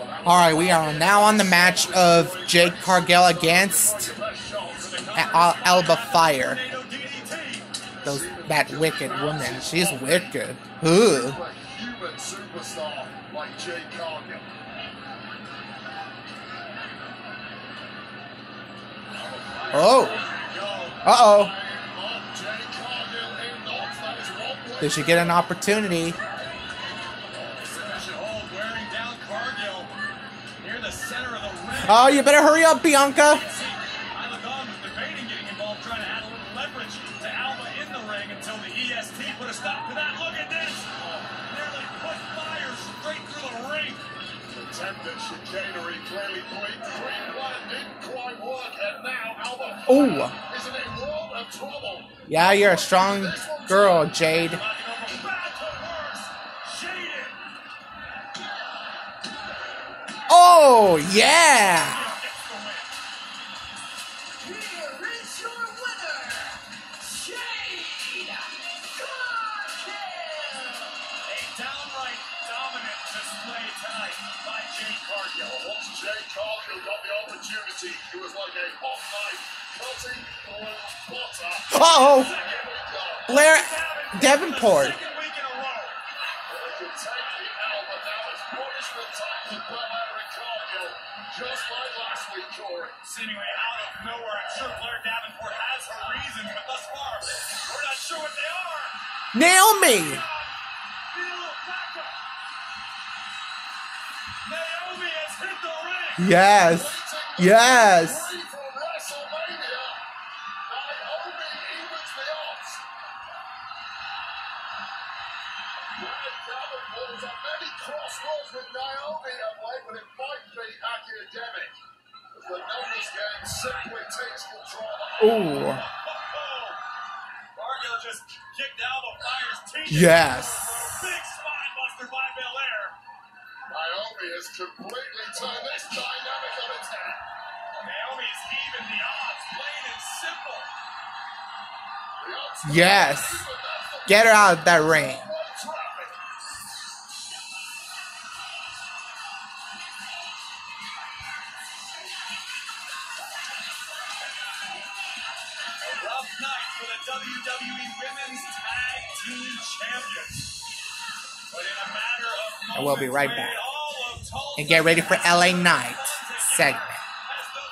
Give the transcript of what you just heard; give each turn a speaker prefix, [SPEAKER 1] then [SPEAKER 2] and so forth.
[SPEAKER 1] Alright, we are now on the match of Jade Cargill against Al- Alba Fyre. Those, that wicked woman. She's wicked.
[SPEAKER 2] Cargill.
[SPEAKER 1] Oh.
[SPEAKER 2] One way.
[SPEAKER 1] Did she get an opportunity? Oh, you better hurry up, Bianca.
[SPEAKER 3] See, Isla Dawn was debating getting involved, trying to add a little leverage to Alba in the ring until the EST put a stop to that. Look at this! Nearly put Fyre straight through the ring.
[SPEAKER 2] Attempted chicanery clearly point green one didn't quite work, and now Alba
[SPEAKER 1] Ooh.
[SPEAKER 2] is in a world of trouble.
[SPEAKER 1] Yeah, you're a strong girl, Jade. Oh, yeah.
[SPEAKER 3] Gets the win.
[SPEAKER 4] Here is your winner, Jade Cargill.
[SPEAKER 3] A downright dominant display tonight by Jade Cargill.
[SPEAKER 2] Once Jade Cargill got the opportunity, it was like a hot knife cutting through butter.
[SPEAKER 1] Uh-oh.
[SPEAKER 2] Here we go.
[SPEAKER 1] Blair Davenport.
[SPEAKER 2] For Belair and Cargill, just like last week, Corey.
[SPEAKER 3] Seemingly out of nowhere, I'm sure Blair Davenport has her reasons, but thus far, we're not sure what they are.
[SPEAKER 1] Naomi.
[SPEAKER 3] Need a little backup. Naomi has hit the ring.
[SPEAKER 1] Yes. Yes.
[SPEAKER 2] Ready for WrestleMania. Naomi evens the odds. Blair Davenport has had many crossroads with Naomi of late, but it might be academic. As the numbers game simply takes control.
[SPEAKER 1] Ooh.
[SPEAKER 3] Cargill just kicked Alba Fyre's teeth.
[SPEAKER 1] Yes.
[SPEAKER 3] Big spine buster by Belair.
[SPEAKER 2] Naomi has completely turned this dynamic on its head.
[SPEAKER 3] Naomi's even the odds, plain and simple.
[SPEAKER 1] Yes.
[SPEAKER 2] even that's the
[SPEAKER 1] Get her out of that ring.
[SPEAKER 3] WWE Women's Tag Team Champions. But in a matter of
[SPEAKER 1] And we'll be right back.
[SPEAKER 3] all of Tulsa
[SPEAKER 1] And get ready for LA Knight segment.